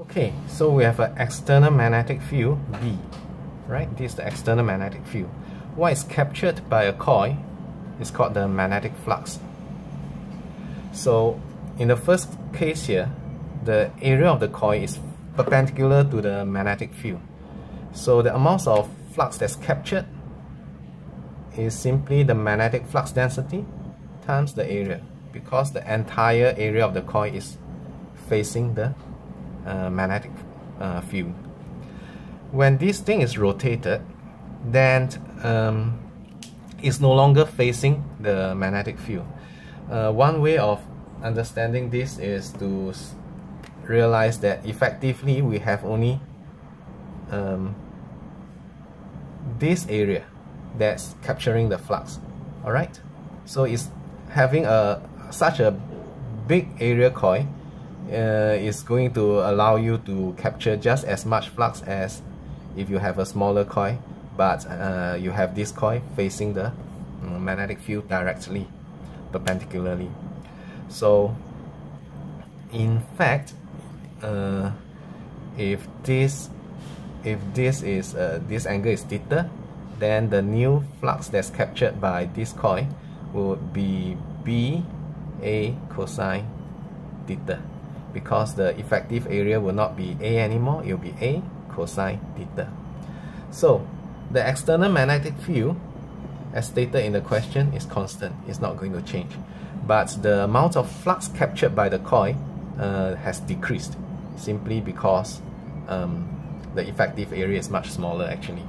Okay, so we have an external magnetic field B, right? This is the external magnetic field. What is captured by a coil is called the magnetic flux. So in the first case here, the area of the coil is perpendicular to the magnetic field. So the amount of flux that's captured is simply the magnetic flux density times the area because the entire area of the coil is facing the uh, magnetic uh, field. When this thing is rotated, then um, it's no longer facing the magnetic field. Uh, one way of understanding this is to realize that effectively we have only um, this area that's capturing the flux all right so it's having a such a big area coil uh, is going to allow you to capture just as much flux as if you have a smaller coil but uh, you have this coil facing the uh, magnetic field directly perpendicularly. So in fact uh, if this if this is uh, this angle is theta then the new flux that's captured by this coil would be B A cosine theta because the effective area will not be A anymore, it will be A cosine theta. So the external magnetic field as stated in the question is constant, it's not going to change. But the amount of flux captured by the coil uh, has decreased simply because um, the effective area is much smaller actually.